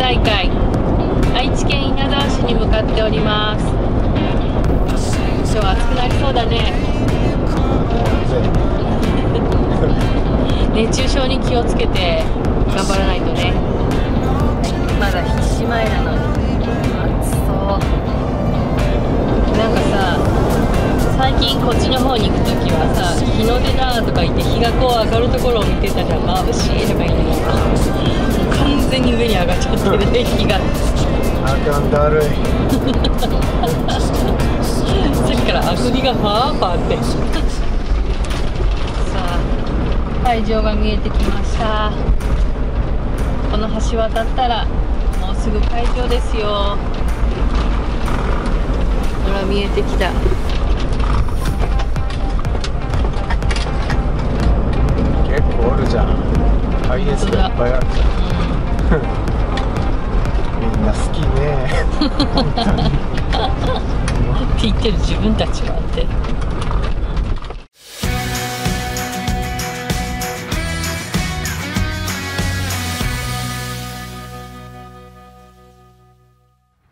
大会。愛知県稲沢市に向かっております。今日は暑くなりそうだね。熱中症に気をつけて頑張らないとね。まだ7時前なのに暑そう。なんかさ最近こっちの方に行く時はさ日の出だとか言って日がこう上がるところを見てたじゃん。眩しいとか言って。もう完全に上に上がっちゃってるね日があかんだる。い さっきからあくびがパーパーって。さあ会場が見えてきました。この橋渡ったらもうすぐ会場ですよ。ほら見えてきた。結構おるじゃん。ハイエースがいっぱいあるじゃんみんな好きね。本当に。って言ってる自分たちはって。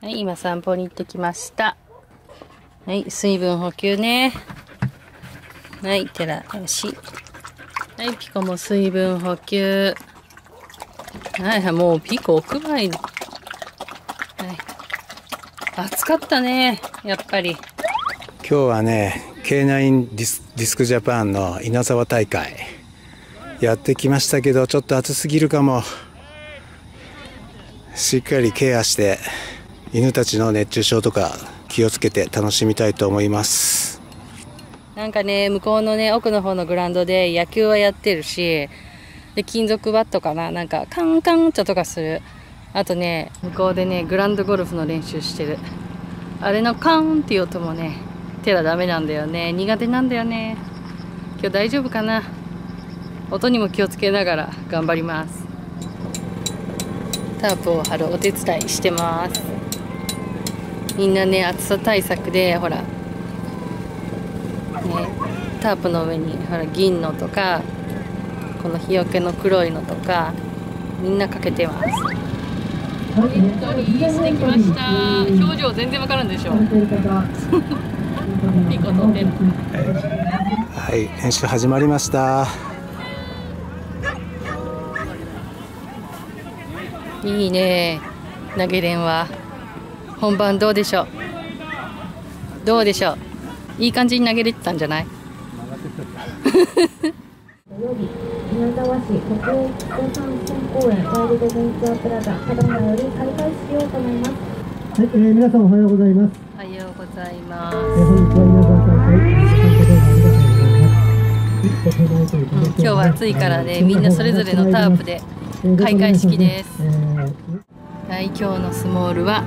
はい今散歩に行ってきました。はい水分補給ね。はいてらよしはいピコも水分補給はいはいもうピコ屋外はい。暑かったねやっぱり。今日はね K9 ディスディスクジャパンの稲沢大会やってきましたけどちょっと暑すぎるかも。しっかりケアして犬たちの熱中症とか気をつけて楽しみたいと思います。なんかね向こうのね奥の方のグラウンドで野球はやってるしで金属バットかな？なんかカンカンって音がする。あとね向こうでねグランドゴルフの練習してる。あれのカーンっていう音もね手はダメなんだよね。苦手なんだよね。今日大丈夫かな？音にも気をつけながら頑張ります。タープを張るお手伝いしてます。みんなね暑さ対策でほらねタープの上にほら銀のとかこの日よけの黒いのとかみんなかけてます。してきました。表情全然わかるんでしょピコ撮ってるはい練習始まりました。いいね。投げ練は本番どうでしょう？どうでしょう？いい感じに投げれてたんじゃない？日稲沢市国営五三村公園ワールドベンチャープラザただいまより開会式を行いますはい、えー、皆さんおはようございます。おはようございまえー、本日は皆さん参加どうもありがとうございます。うす、うん今日は暑いからねみんなそれぞれのタープで開会式です。えーはい、今日のスモールは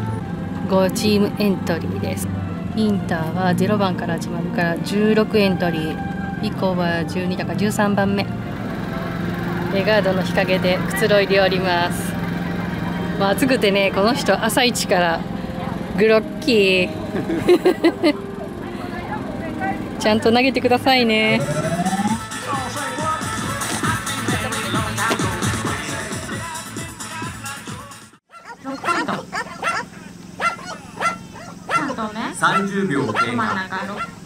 5チームエントリーです。インターは0番から始まるから16エントリー。以降は12だから13番目でガードの日陰でくつろいでおります、まあ、暑くてねこの人朝一からグロッキー。ちゃんと投げてくださいね。30秒経過。真ん中6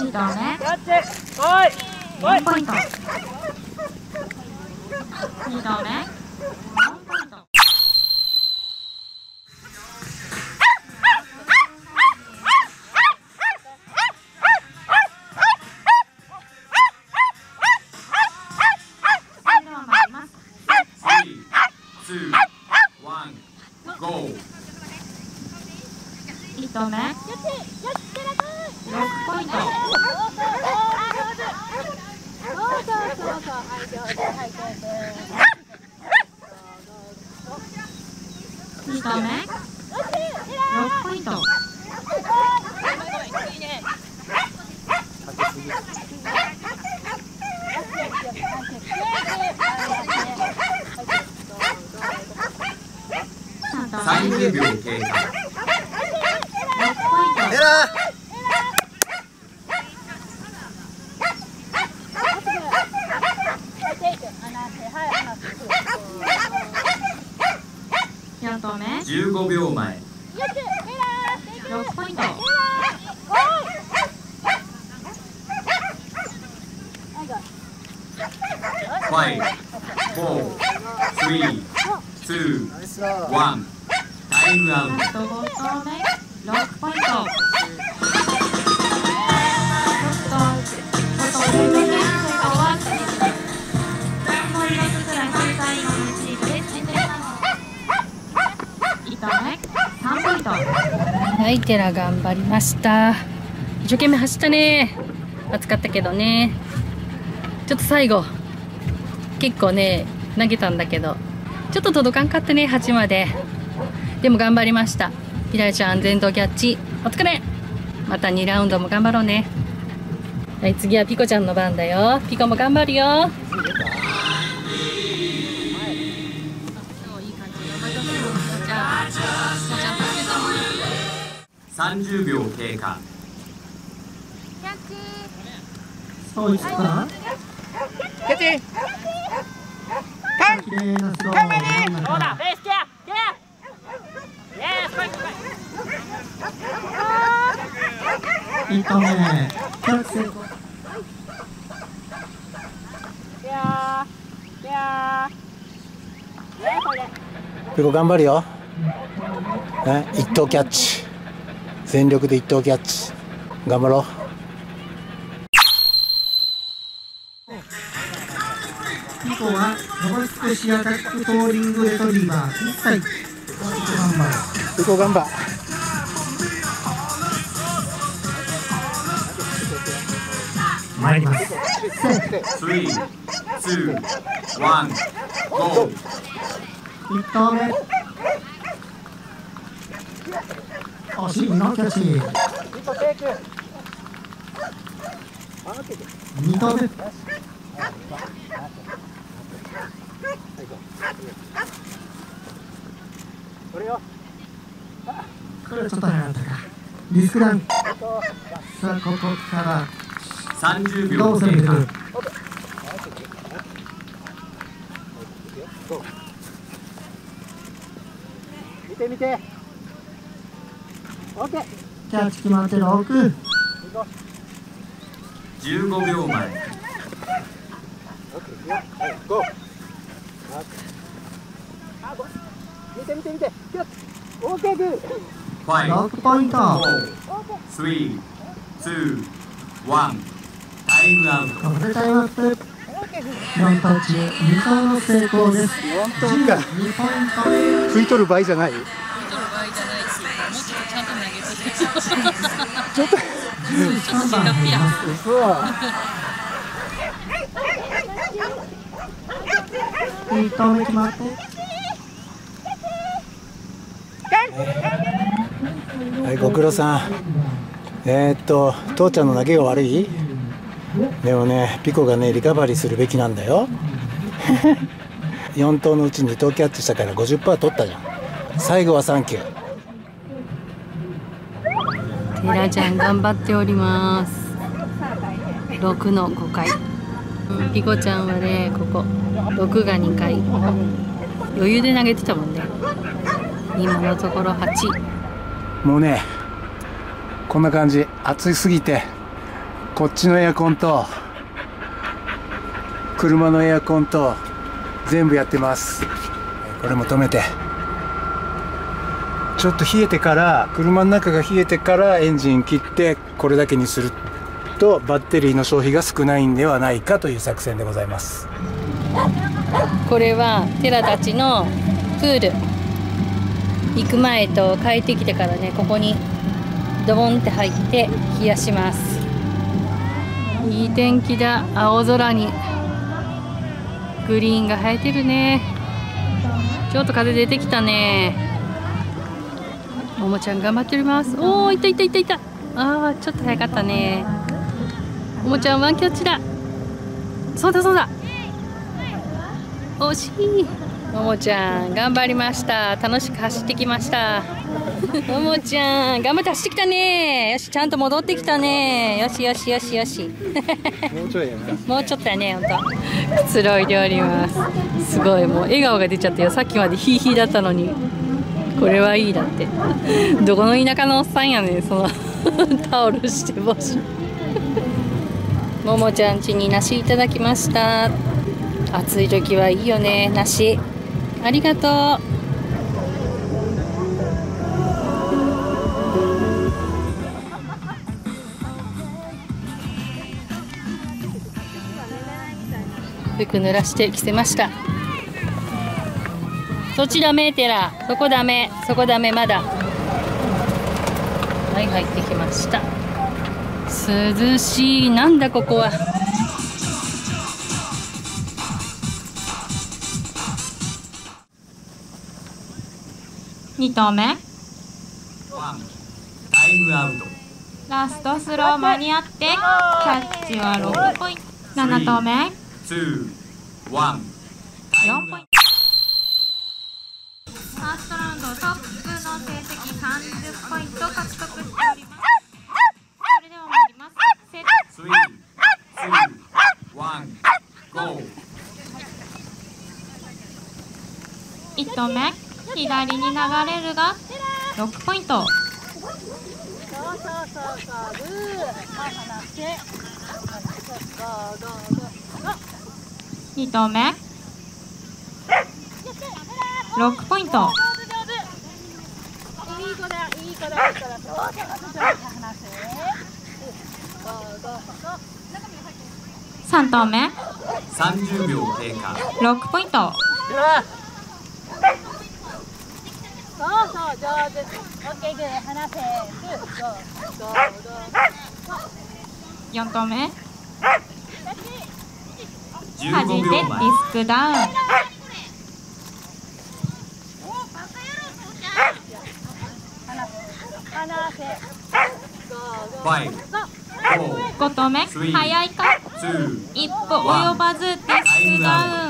2投目4ポイント2投目4 2投目6ポイント30秒経過6ポイント4投目15秒前6ポイントファイブ、フォー、スリー、ツー、ワン、タイムアウト。あと5投目6ポイントちょっと5投目で点数が終わってもう1つくらい反対のチー。ムです1投目3ポイント。はいテラ頑張りました一生懸命走ったね暑かったけどねちょっと最後結構ね投げたんだけどちょっと届かんかったね8まで。でも頑張りました。ひらりちゃん全頭キャッチ。お疲れ。また2ラウンドも頑張ろうね。はい次はピコちゃんの番だよ。ピコも頑張るよ。30秒経過。そうですか？キャッチ綺麗なスローそう。だ1投目キャッチ成功ピコ頑張るよね一投キャッチ全力で一投キャッチ頑張ろう。以降はノバスコシアタックトーリングレトリバー1歳ワンバーピコります3、2、1、GO! 1投目惜しいノーキャッチ2投目これはちょっと早かったかリスクダウンさあここ。から30ど秒う攻めてくる経過。見て見てオッケーキャッチ決まって6 15秒前。見て見て見てキャッチオッケーグー5、6ポイント4、3、2、1、タイムアウト。ここでタイムアップ4タッチ2投の成功です投か2ポイント拭いとる場合じゃない13番にいます嘘は2投目決まってはいご苦労さん。えー、っと父ちゃん。の投げが悪いでもねピコがねリカバリーするべきなん。だよ4投のうち2投キャッチしたから50%取ったじゃん。最後はサンキューテラちゃん。頑張っております6の5回ピコちゃん。はねここ6が2回。余裕で投げてたもんね。今のところ8もうねこんな感じ。暑すぎてこっちのエアコンと車のエアコンと全部やってます。これも止めて。ちょっと冷えてから車の中が冷えてからエンジン切ってこれだけにするとバッテリーの消費が少ないんではないかという作戦でございます。これはテラたちのプール。行く前と帰ってきてからねここにドボンって入って冷やします。いい天気だ。青空にグリーンが生えてるね。ちょっと風出てきたね。ももちゃん頑張っております。おおいたいたいたいた。あーちょっと早かったね。ももちゃんワンキャッチだ。そうだそうだ。惜しい。ももちゃん頑張りました。楽しく走ってきました。ももちゃん頑張って走ってきたね。よしちゃんと戻ってきたね。よしよしよしよし。もうちょいやもうちょっとやねほんと。くつろいでおります。すごいもう笑顔が出ちゃったよ。さっきまでヒーヒーだったのに。これはいいだって。どこの田舎のおっさんやねんその。タオルして帽子。ももちゃん家に梨いただきました暑い時はいいよね梨。ありがとう。服濡らして着せました。そっちダメテラ。そこダメ。そこダメまだ。はい入ってきました。涼しい。なんだここは。2投目。タイムアウト。ラストスロー間に合ってキャッチは6ポイント。7投目。ツーワンタイ4ムアウポイント。ファーストラウンドトップの成績30ポイント獲得。しておりますそれでは参ります。セット。トスリーツーワンゴー。1投目左に流れるが6ポイント。2投目。6ポイント。3投目。30秒経過。6ポイント4投目。弾15いてディスクダウンファイブフォー5投目。早いか。一歩及ばず。ディスクダウン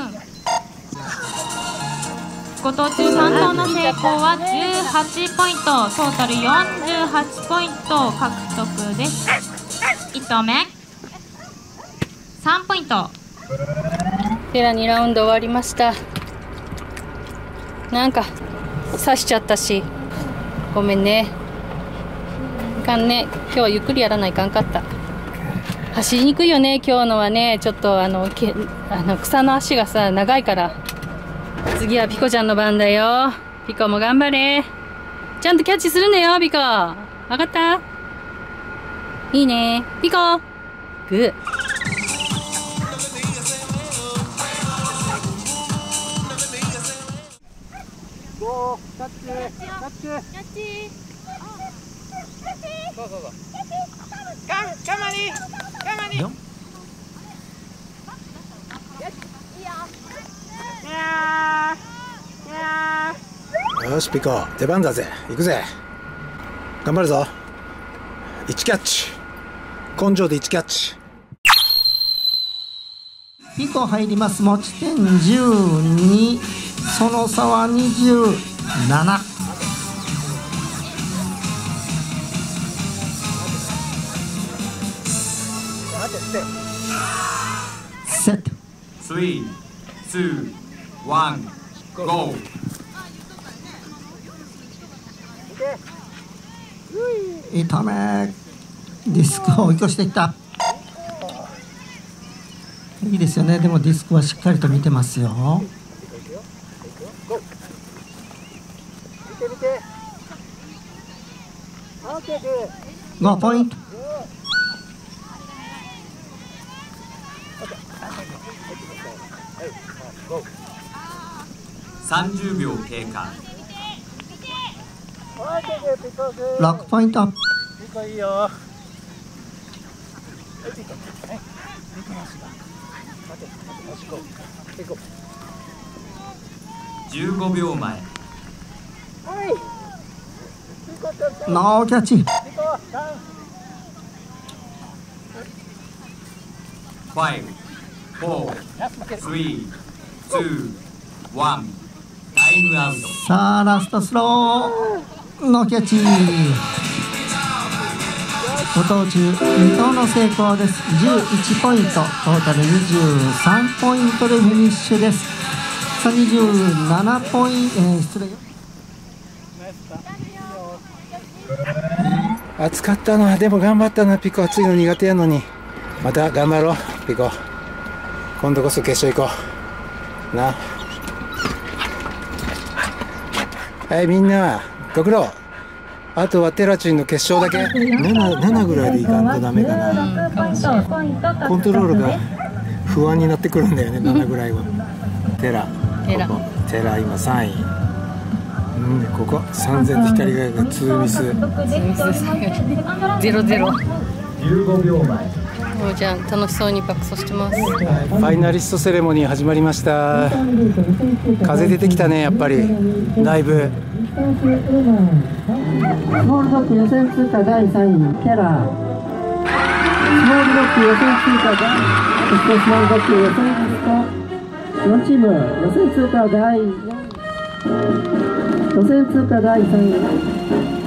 5投中3投の成功は18ポイントトータル48ポイント獲得です。1投目3ポイント。テラ2ラウンド終わりました。なんか刺しちゃったし。ごめんね。いかんね。今日はゆっくりやらないかんかった。走りにくいよね今日のはね。ちょっとあのけあの草の足がさ長いから。次はピコちゃんの番だよ。ピコも頑張れ。ちゃんとキャッチするんだよピコ。分かった？いいね。ピコ。グー。キャッチ。キャッチ。キャッチ。ガン。ガマに。ガマによしピコ。出番だぜ。行くぜ。頑張るぞ。1キャッチ。根性で1キャッチ。ピコ入ります。持ち点12その差は27セット。スリーツーワンゴー。痛め。ディスクを追い越していった。いいですよね。でもディスクはしっかりと見てますよ。5ポイント30秒経過6ポイントピコいいよ。15秒前ノーキャッチフfive four three two one time out。さあラストスロー no catch。5投中2投の成功です。11ポイント。トータル23ポイントでフィニッシュです。さあ27ポイント、えー失礼。暑かったな。でも頑張ったなピコ。暑いの苦手やのに。また頑張ろうピコ。今度こそ決勝行こう。なはいみんなご苦労。あとはテラチンの決勝だけ。7, 7ぐらいでいかんとダメかな。コントロールが不安になってくるんだよね7ぐらいは。テラ。テラ。ここ。テラ今3位。うんここ。3000光がが2ミス。ゼロゼロ。15秒前おーちゃん楽しそうに爆走してます。ファイナリストセレモニー始まりました。風出てきたねやっぱり。だいぶ。スモールドッグ予選通過第3位、ケラー。スモールドッグ予選通過第、そしてスモールドッグ予選通過、4チーム、予選通過第4予選通過第3位。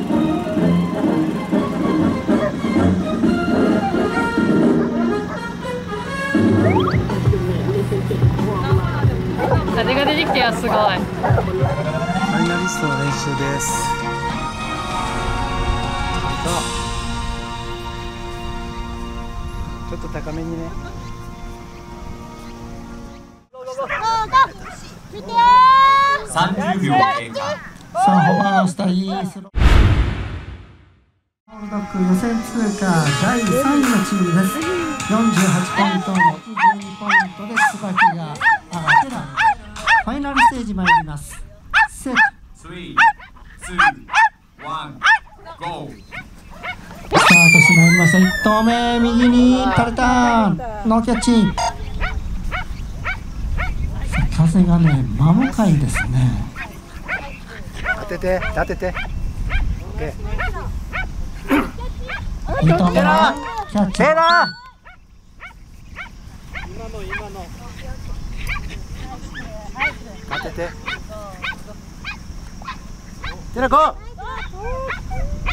風が出てきてよすごい。ファイナリストの練習です。そうちょっと高めにね。30秒経過。さあ、ホバースタイースロ予選通過第3位のチームです。48ポイント、62ポイントで椿が、あ、テラファイナルステージ参ります。セット。3 2 1 GO スタートしてまいりました。1投目右にタレターン。ノーキャッチ。さあ風がね真向かいですね。当てて当てて。OK 2投目はキャッチ。テラ当てて。テラこ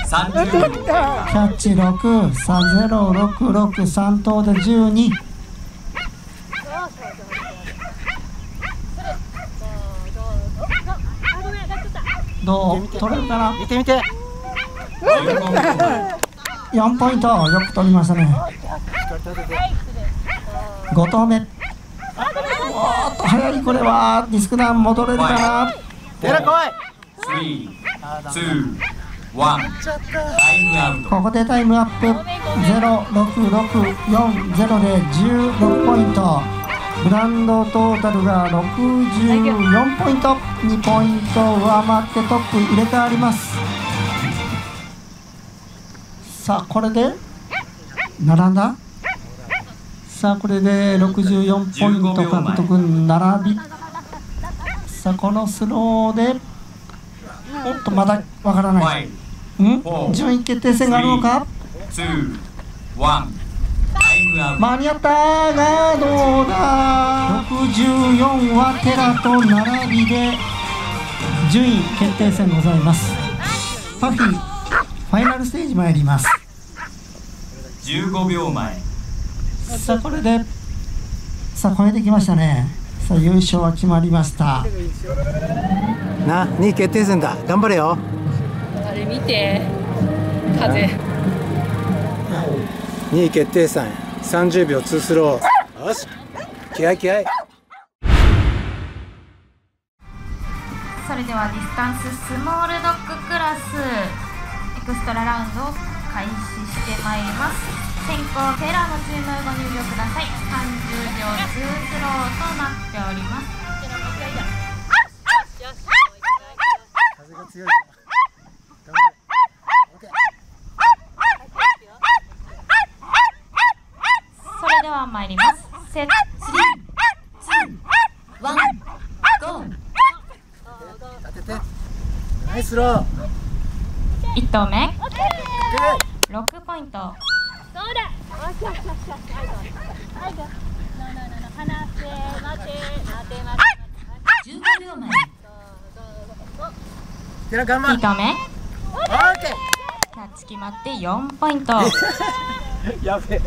30秒経過キャッチ63066 3投で12どう？取れるかな？見て見て。15秒前4ポイント。よく取りましたね。5投目早いこれはディスクダウン戻れるかな？テラ来3 2 1タイムアウト。ここでタイムアップ。06640で16ポイント。グランドトータルが64ポイント2ポイント上回ってトップ入れ替わります。さあこれで並んだ？さあこれで64ポイント獲得並び。さあこのスローでおっとまだわからない。5ん？順位決定戦があるのか？2 1タイムアウト。間に合ったがどうだ？64はテラと並びで順位決定戦ございます。パフィーファイナルステージ参ります。15秒前さあこれでさあ超えてきましたね。さあ優勝は決まりました。な2位決定戦だ。頑張れよ。あれ見て。風。2位決定戦。30秒2スロー。よし。気合い気合。いそれではディスタンススモールドッグクラス。エクストララウンドを開始してまいります先行テラのチームご入場ください。30秒2スローとなっております。風が強いそれでは参ります。セット当てて。ナイスロー1投目。6ポイントテラ頑張2投目オーケキャッチ決まって4ポイントやべえ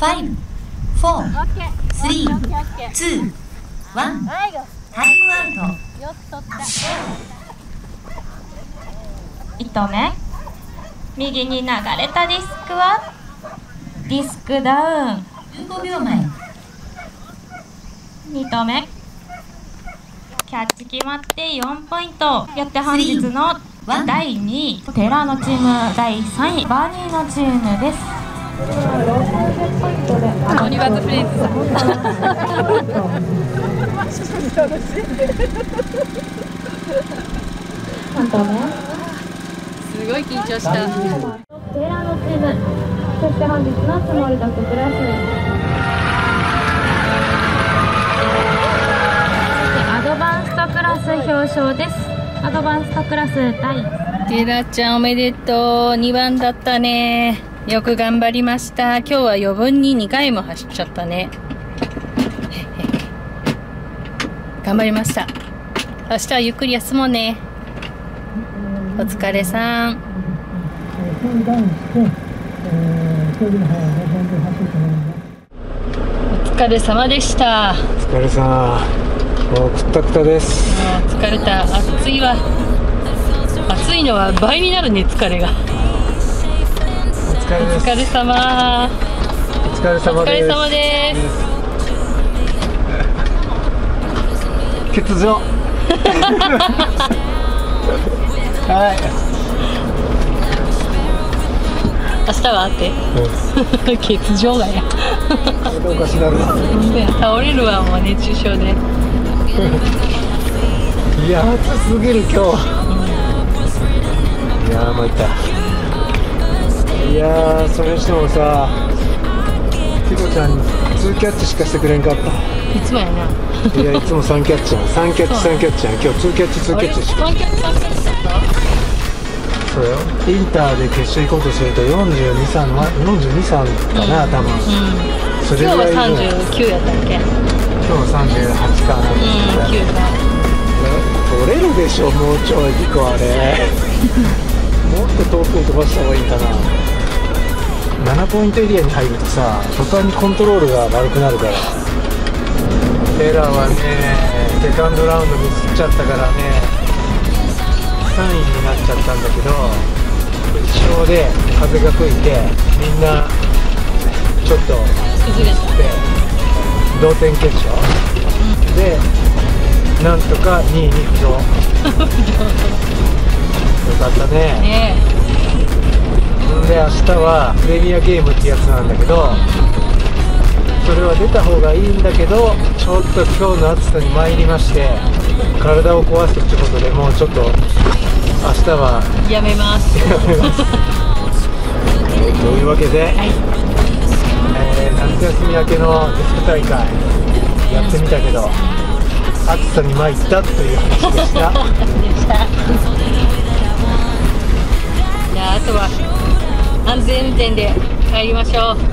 5、4、3、2、1タイムアウト1投目右に流れたディスクはディスクダウン。15秒前。2投目。キャッチ決まって4ポイント。よって本日の第2位テラのチーム第3位。バニーのチームです。60ポイントでオニバーズフレンズさん。3投目すごい緊張した。テーラーのチームそして本日のスモールドッグクラスアドバンストクラス表彰です。アドバンストクラス第テラちゃんおめでとう。2番だったね。よく頑張りました。今日は余分に2回も走っちゃったね。頑張りました。明日はゆっくり休もうね。お疲れさん。お疲れ様でした。お疲れさん。もうくったくたです。疲れた。暑いわ。暑いのは倍になるね疲れが。お疲れです。お疲れ様。お疲れお様です。疲れ様です。欠場。はい明日はって。欠場がや。どうかしらね倒れるわもう熱中症でいや暑すぎる今日。いやー参った。いやーそれにしてもさピコちゃん2キャッチしかしてくれんかった。いつもやな。いやいつも3キャッチや。ん3キャッチ3キャッチや。ん今日2キャッチ2キャッチしか。三キャッチ三キャッチ？だったそうよ。インターで決勝行こうとすると42、3ま42、3かな、多分。うん。それ今日はぐらいの39やったっけ？今日38かな。とうん思って9か。取れるでしょもうちょいピコあれ。もっと遠くに飛ばした方がいいかな。7ポイントエリアに入るとさ途端にコントロールが悪くなるから。テラーはねセカンドラウンドミスっちゃったからね3位になっちゃったんだけど決勝で風が吹いてみんなちょっと崩れたで同点決勝、でなんとか2位に浮上。よかったね。ねんで明日はプレミアゲームってやつなんだけどそれは出た方がいいんだけどちょっと今日の暑さに参りまして体を壊すってことでもうちょっと明日はえやめます。やめますというわけで、えー夏休み明けのディスク大会やってみたけど暑さに参ったという話でした。でしたじゃああとは安全運転で帰りましょう